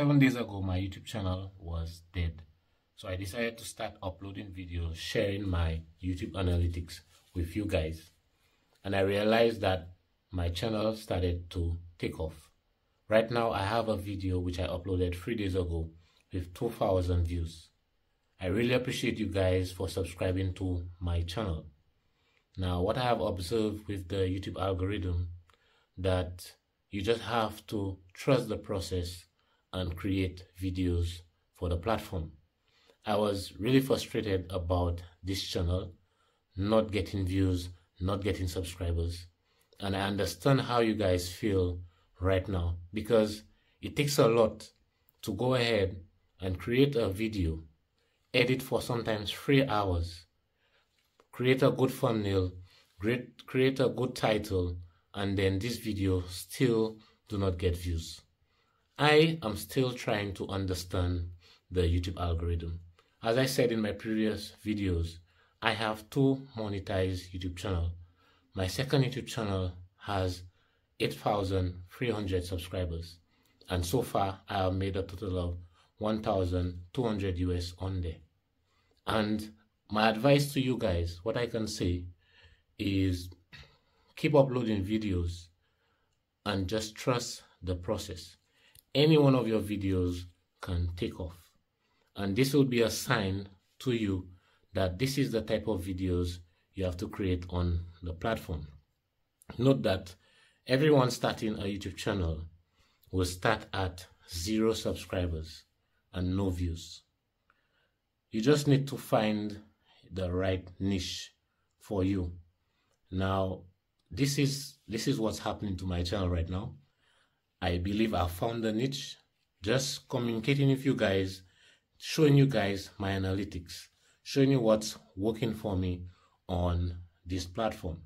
Seven days ago, my YouTube channel was dead. So I decided to start uploading videos, sharing my YouTube analytics with you guys. And I realized that my channel started to take off. Right now, I have a video which I uploaded three days ago with 2,000 views. I really appreciate you guys for subscribing to my channel. Now, what I have observed with the YouTube algorithm that you just have to trust the process and create videos for the platform. I was really frustrated about this channel not getting views, not getting subscribers. And I understand how you guys feel right now because it takes a lot to go ahead and create a video, edit for sometimes three hours, create a good thumbnail, create, create a good title, and then this video still do not get views. I am still trying to understand the YouTube algorithm. As I said in my previous videos, I have two monetized YouTube channel. My second YouTube channel has 8,300 subscribers. And so far, I have made a total of 1,200 US on there. And my advice to you guys, what I can say is keep uploading videos and just trust the process any one of your videos can take off. And this will be a sign to you that this is the type of videos you have to create on the platform. Note that everyone starting a YouTube channel will start at zero subscribers and no views. You just need to find the right niche for you. Now, this is this is what's happening to my channel right now. I believe I found the niche. Just communicating with you guys, showing you guys my analytics, showing you what's working for me on this platform.